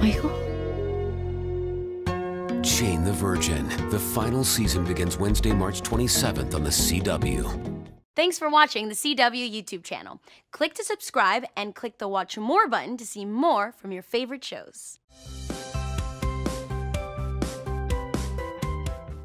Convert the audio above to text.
Michael? Jane the Virgin. The final season begins Wednesday, March 27th on The CW. Thanks for watching the CW YouTube channel. Click to subscribe and click the Watch More button to see more from your favorite shows.